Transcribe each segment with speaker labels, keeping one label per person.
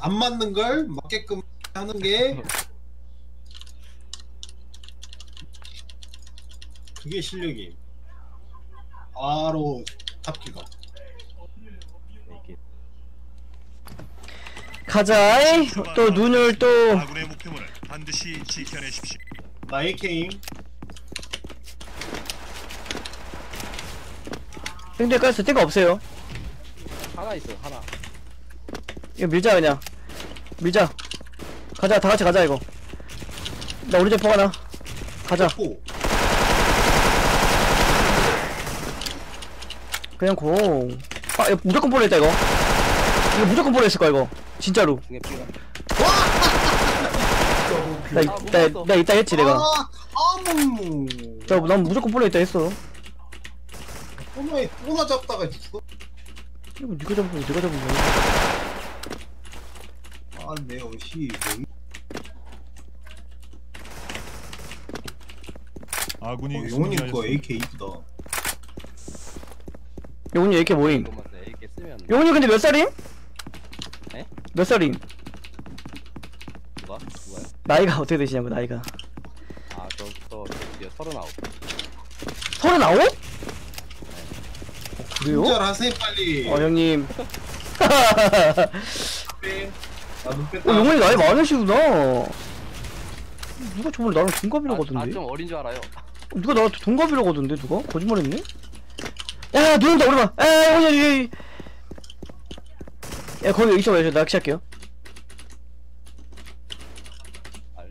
Speaker 1: 안 맞는 걸 맞게끔 하는 게 그게 실력이. 바로 탑기가.
Speaker 2: 가자. 또 눈을 또
Speaker 3: 아군의 목표물을 반드시 지켜내십시오.
Speaker 1: 나 AK임.
Speaker 2: 땡땡 깔았어. 땡가 없어요.
Speaker 4: 하나 있어 하나
Speaker 2: 이거 밀자 그냥. 밀자. 가자. 다 같이 가자 이거. 나 오른쪽 포가 나. 가자.
Speaker 1: 오.
Speaker 2: 그냥 고. 아, 이거 무조건 볼했다 이거. 이거 무조건 볼했을 거야 이거. 진짜로.
Speaker 4: 중에 피가
Speaker 2: 나, 이- 나, 나 이따 했지 내가.
Speaker 1: 아, 아무.
Speaker 2: 나, 난 무조건 볼했다 했어.
Speaker 1: 꼬나 잡다가 죽어.
Speaker 2: 이거 니가 잡은 거야. 니가 잡은 거야.
Speaker 1: 아, 내 옷이 뭐
Speaker 3: 아군이
Speaker 1: 어, 용훈님 거. AK 이쁘다.
Speaker 2: 용훈이 이렇게 모임.
Speaker 4: 이렇게 쓰면
Speaker 2: 용훈이 근데 몇 살임?
Speaker 4: 에?
Speaker 2: 몇 살임?
Speaker 4: 누가 누가요?
Speaker 2: 나이가 어떻게 되시냐고 나이가.
Speaker 4: 아저저 저기요 서른아홉
Speaker 2: 서른아홉? 어, 그래요?
Speaker 1: 진짜 하세요 빨리.
Speaker 2: 어 형님.
Speaker 1: 빼. 뺐다.
Speaker 2: 어 용훈이 나이 많으시구나. 누가 저번에 나랑 동갑이라고 하던데?
Speaker 4: 아좀 어린 줄 알아요
Speaker 2: 누가 나한테 동갑이라고 하던데 누가? 거짓말했네? 야 누른다 오르마 야 오냐 야, 야 거기 있어봐요 저 낚시할게요
Speaker 4: 알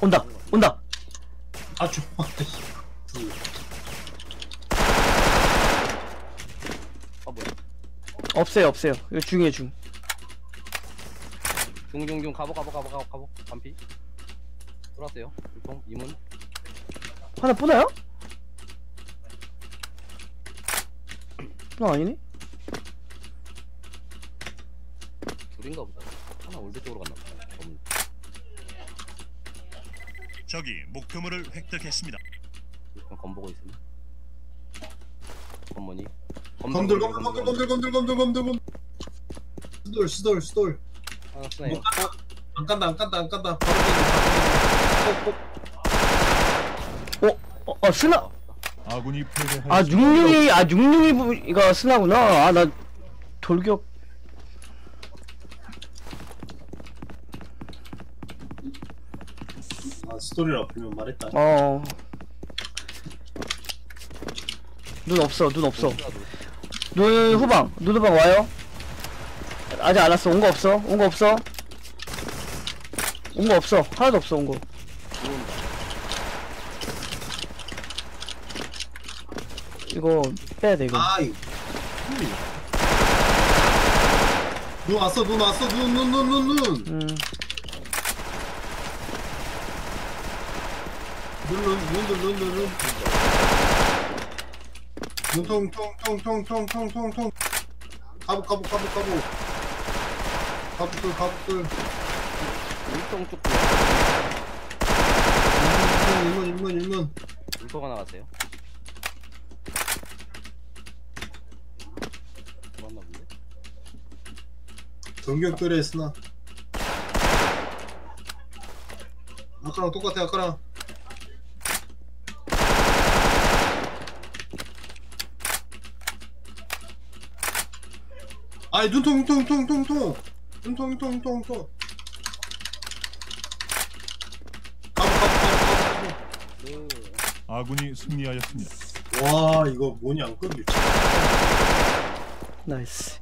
Speaker 2: 온다 온다
Speaker 1: 아, 좋아.
Speaker 4: 아 뭐야
Speaker 2: 없어요 없어요. 이거 중이에요 중.
Speaker 4: 중중중. 가보 가보 가보 가보 가보. 반피. 들어왔어요. 일통 이문.
Speaker 2: 하나 뿌나요? 뿌나 아니네?
Speaker 4: 둘인가 보다. 하나 올드 쪽으로 갔나 보다. 검
Speaker 3: 적이 목표물을 획득했습니다.
Speaker 4: 일단 검 보고 있으면. 검머니
Speaker 1: 검들, 검들, 검들, 검들, 검들, 검들, 검들, 검들. 스돌, 스돌, 스돌.
Speaker 4: 하나 쓰나요
Speaker 1: 못 간다. 안 간다, 안 간다, 안 간다.
Speaker 2: 어? 어, 어 스나
Speaker 3: 아군이.
Speaker 2: 아 66이 아 66이가 스나구나 아 나 돌격
Speaker 1: 아, 스돌이라 불면 말했다.
Speaker 2: 어눈 없어 눈 없어 눈 후방 눈 후방 와요? 아직 안 왔어. 온 거 없어? 온 거 없어? 온 거 없어. 하나도 없어 온거. 이거 빼야 돼 이거.
Speaker 1: 아이. 눈 왔어, 눈 왔어, 눈, 눈, 눈, 눈, 눈.
Speaker 2: 음.
Speaker 1: 눈, 눈, 눈, 눈, 눈, 눈, 눈. 눈 통, 통, 통, 통, 통, 통, 통, 통. 가보, 가보, 가보, 가보. 가보들, 가보들.
Speaker 4: 일통 쪽
Speaker 1: 일문, 일문, 일문.
Speaker 4: 일통 하나 갔어요 맞나 본데
Speaker 1: 전격들의 스나. 아까랑 똑같아, 아까랑. 아이, 눈통, 눈통, 눈통, 눈통. 눈통, 눈통, 눈통, 눈통. 가보, 가보, 가보, 가보,
Speaker 3: 아군이 승리하였습니다.
Speaker 1: 와, 이거 뭐냐, 안 끊겨.
Speaker 2: 나이스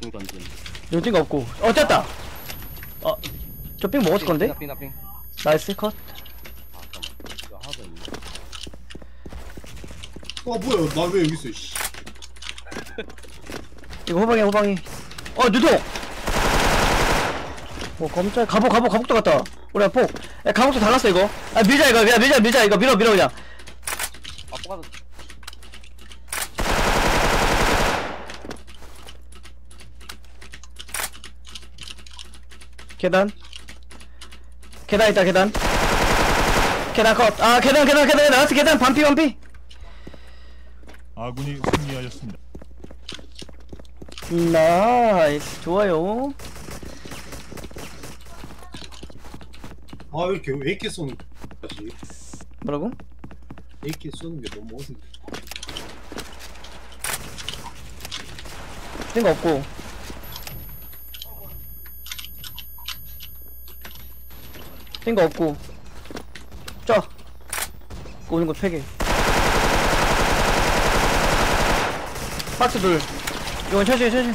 Speaker 4: 중 던진
Speaker 2: 거 없고 어 됐다 어저 삥 먹었을 건데
Speaker 4: 핑 나핑
Speaker 2: 나이스 컷.
Speaker 4: 아 잠깐만 이거 하나 있네
Speaker 1: 아 뭐야 나 왜 여기 있어 씨.
Speaker 2: 이거 호방이 호방이. 어 누독. 어 뭐, 검찰 가복 가복 가복도 갔다. 우리 폭. 야 가복도 다 갔어 이거. 아 밀자 이거 야 밀자 밀자 이거 밀어 밀어 그냥.
Speaker 4: 아 뽑아서
Speaker 2: 계단. 계단 있다 계단 계단 컷아 계단 계단 계단 나왔어 계단 반피 반피
Speaker 3: 아군이 승리하였습니다.
Speaker 2: nice 좋아요
Speaker 1: 아 이렇게 왜 이렇게 쏘는 거지?
Speaker 2: 뭐라고?
Speaker 1: 이렇게 쏘는 게 너무 어색해.
Speaker 2: 뜬거 없고 뜬거 없고. 쪄. 오는 거 폐기 박스 둘. 이건 천천히 천천히.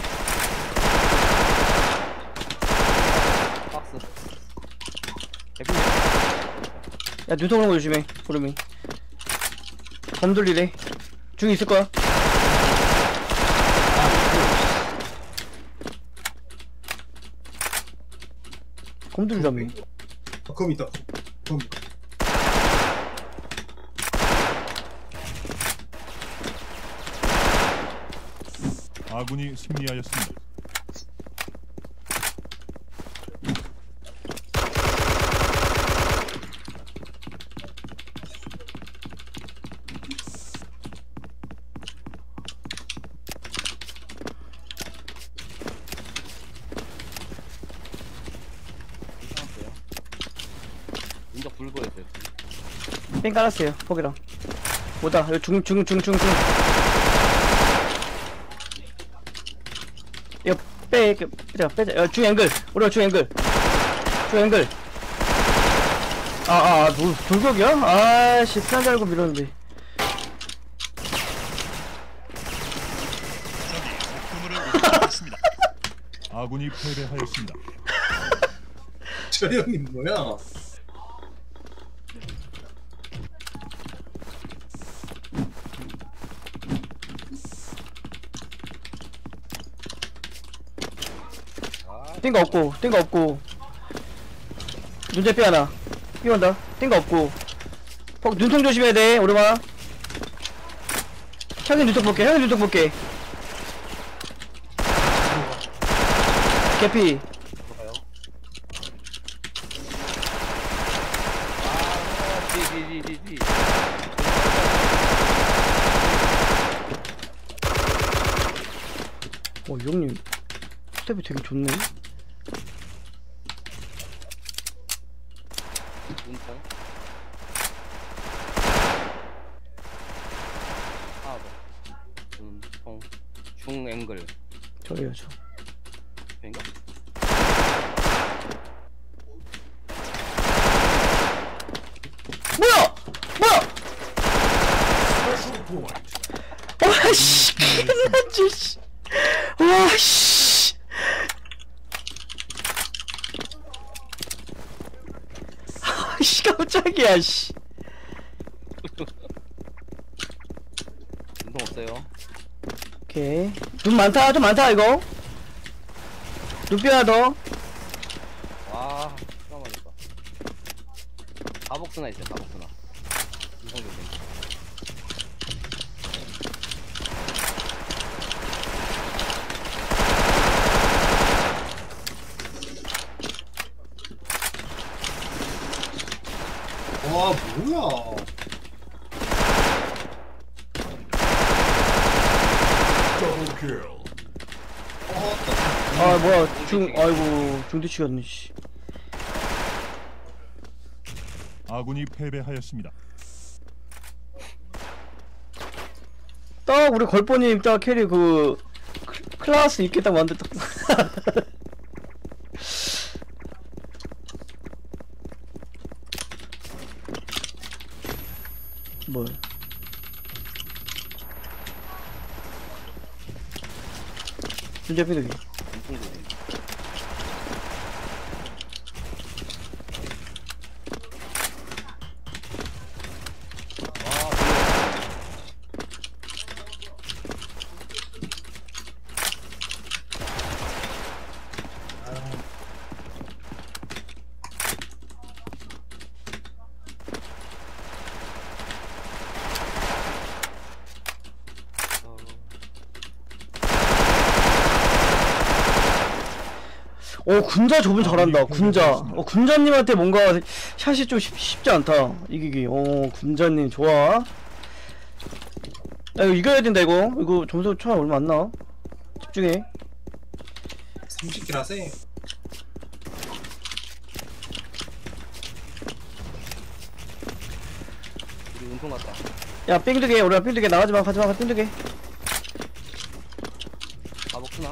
Speaker 4: 박스.
Speaker 2: 야 눈통 오는 거 조심해 구름이. 검 돌리래 중 있을 거야. 검 돌리라 며
Speaker 1: 아, 검 있다. 검.
Speaker 3: 아군이 승리하였습니다.
Speaker 4: 괜찮았어요 인적 불거했어요
Speaker 2: 뺑 깔았어요 포기랑 뭐다 여기 중중중중중 이거 빼 그, 빼자 빼자 야, 중 앵글 우리가 중 앵글 중 앵글 아아 아, 뭐, 돌격이야? 아씨 피한 줄 알고 밀었는데.
Speaker 3: 아군이 패배하였습니다.
Speaker 1: 저 형님 뭐야?
Speaker 2: 띵거 없고 띵거 없고. 눈제 빼 하나. 삐온다. 띵거 없고. 폭 눈통 조심해야 돼 오르마. 형님 눈통 볼게 형님 눈통 볼게. 개피.
Speaker 4: 뒤뒤뒤뒤뒤
Speaker 2: 어, 이 형님 스텝이 되게 좋네.
Speaker 4: 눈통 하나 더 눈통 중 앵글
Speaker 2: 저래요, 저.
Speaker 4: 인가
Speaker 2: 뭐야! 뭐야! 와, 씨! 끝났지, 씨! 와, 씨! 아, 씨, 깜짝이야, 씨.
Speaker 4: 눈통 없어요
Speaker 2: 오케이. 눈 많다, 좀 많다, 이거. 눈빛 하나 더.
Speaker 4: 와 시간 맞았다 가복스나 있어요 가복스나 눈통 조심
Speaker 1: 와 뭐야? 어,
Speaker 2: 아, 뭐야, 중, 아이고, 중뒤치였네, 씨.
Speaker 3: 아군이 패배하였습니다.
Speaker 2: 딱 우리 걸보님 딱 캐리 그 클- 클라스 있게 딱 만들었다. 뭘? 준재 피드 오 군자 저분 잘한다.
Speaker 3: 아군이
Speaker 2: 군자.
Speaker 3: 패배하였습니다.
Speaker 2: 어 군자님한테 뭔가 샷이 좀 쉽, 쉽지 않다. 이기기. 오 군자님 좋아. 야 이거 이겨야 된다 이거. 이거 점수 차 얼마 안 나와 집중해.
Speaker 1: 30킬 하세요
Speaker 4: 우리 운동 갔다.
Speaker 2: 야 삥두개 우리가 삥두개 나가지마. 가지마 삥두개.
Speaker 4: 가복 쓰나?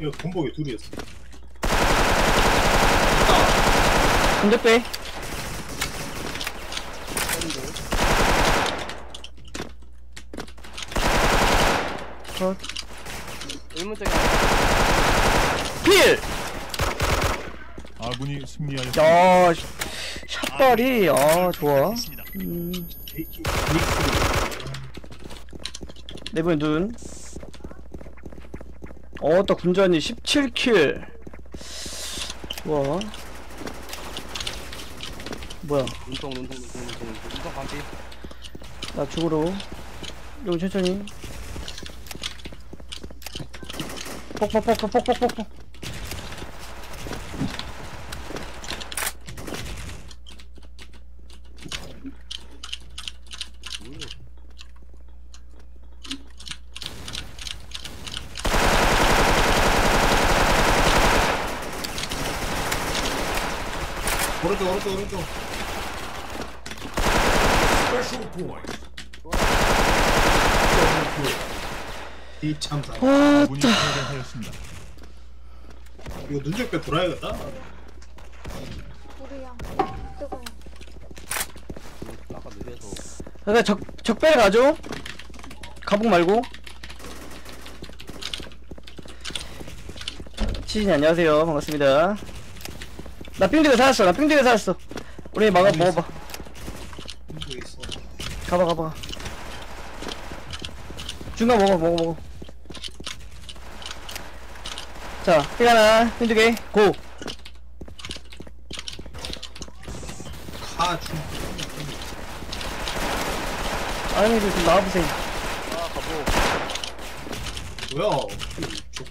Speaker 1: 이거 군복이 둘이었어
Speaker 2: 군대 컷.
Speaker 4: 일문적인
Speaker 2: 필!
Speaker 3: 아군이 승리하였습니다.
Speaker 2: 야 샷- 샷발이 아 좋아. 음. 네번 눈. 어따 군자님 17킬. 좋아 뭐야?
Speaker 4: 운동 운동 운동 운동 운동 운동 반피.
Speaker 2: 나 죽으러. 여기 천천히. 폭폭폭폭폭폭폭.
Speaker 1: 오른쪽 오른쪽 오른쪽 이 참사
Speaker 3: 아군이 패배하였습니다.
Speaker 1: 이거 눈적배 돌아야겠다.
Speaker 5: 우리야 뜨거워.
Speaker 4: 아까 느려서
Speaker 2: 그러니까 적, 적배를 가죠? 가복 말고? 치진이 안녕하세요. 반갑습니다. 나 삥두개 살았어. 나 삥두개 살았어. 우리 막아 먹어봐 가봐 가봐. 중간 먹어 먹어 먹어. 자 삥하나 삥두개 고.
Speaker 1: 카중.
Speaker 2: 아니 좀 나와보세요.
Speaker 4: 아 가복.
Speaker 1: 뭐야?
Speaker 4: 쌤.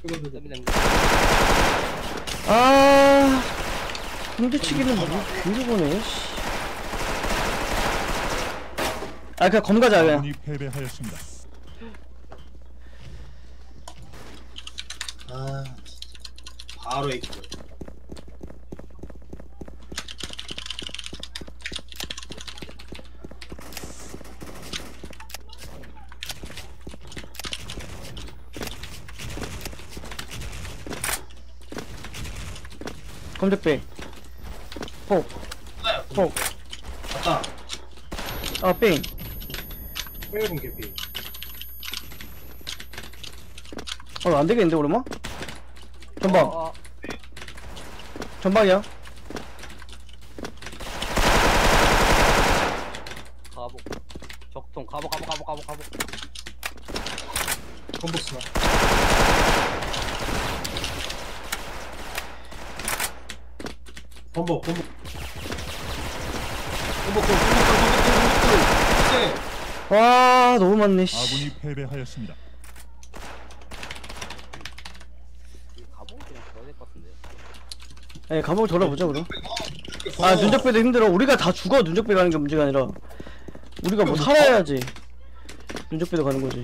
Speaker 2: 아 군대치기는 뭐 괜히 보네 씨. 아 그냥 검 가자 그냥.
Speaker 3: 아군이 패배하였습니다.
Speaker 1: 아 바로 에이크
Speaker 2: 검적배 폭.
Speaker 1: 하나야
Speaker 2: 폭.
Speaker 1: 갔다 빼군 개피
Speaker 2: 어 안 되겠는데 오르마? 전방
Speaker 4: 아, 아,
Speaker 2: 전방이야
Speaker 4: 가복. 적통 가복 가복 가복 가복 가복.
Speaker 1: 컴보스나 컴보 컴보 컴보 컴보 컴보 컴보 컴보
Speaker 2: 와 너무 많네 씨
Speaker 3: 아군이 패배하였습니다.
Speaker 4: 이 가복 그냥 써야 될것 같은데.
Speaker 2: 예 가보고 돌아보자 그럼 아 눈적배도 힘들어 우리가 다 죽어 눈적배 가는 게 문제가 아니라 우리가 뭐 살아야지 눈적배도 가는 거지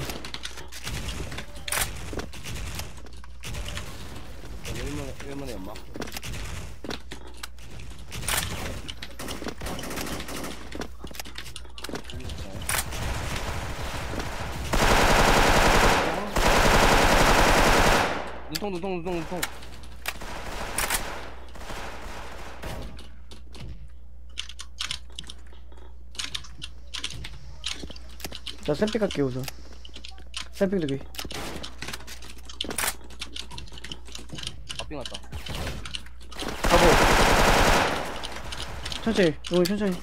Speaker 4: 일문 일문의 연마. 눈통 눈통 눈통.
Speaker 2: 자 샘핑 갈게 우선. 샘핑 두개
Speaker 4: 앞빙 왔다.
Speaker 2: 가보. 천천히 용이 천천히.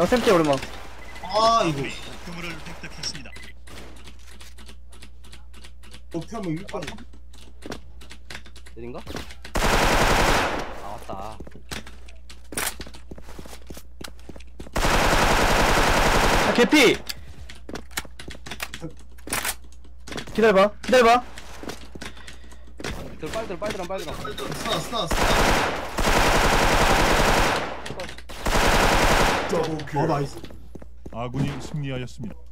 Speaker 2: 야 샘핑 오르막
Speaker 1: 아 이거
Speaker 3: 목표물을 획득했습니다.
Speaker 1: 도피하면 일반
Speaker 4: 내린가? 아 왔다.
Speaker 2: 야 개피 기다려봐 기다려봐
Speaker 4: 들 빨리 들 빨리 들 빨리 들
Speaker 1: 스나 스나 스나 어 nice
Speaker 3: 아군이 승리하였습니다.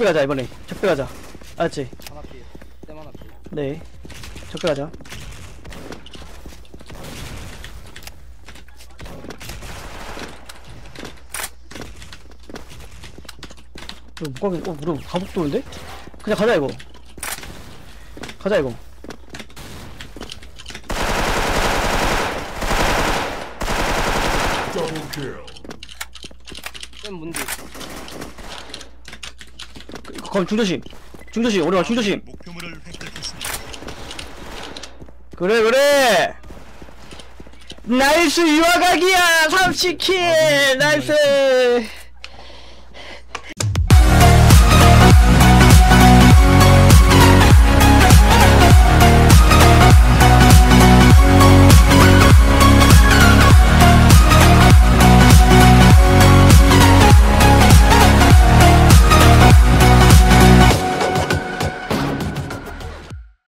Speaker 2: 적배 가자 이번에. 적배 가자. 알았지?
Speaker 4: 하나 피해 쌤 하나 피해
Speaker 2: 네. 적배 가자. 이거 못 가겠.. 어 우리 가복 도는데? 그냥 가자 이거. 가자 이거
Speaker 4: 쌤 문디
Speaker 2: 그, 그럼 중조심. 중조심 오래가 중조심.
Speaker 3: 목표물을 획득했습니다.
Speaker 2: 그래 그래. 나이스 유아각이야 30킬. 나이스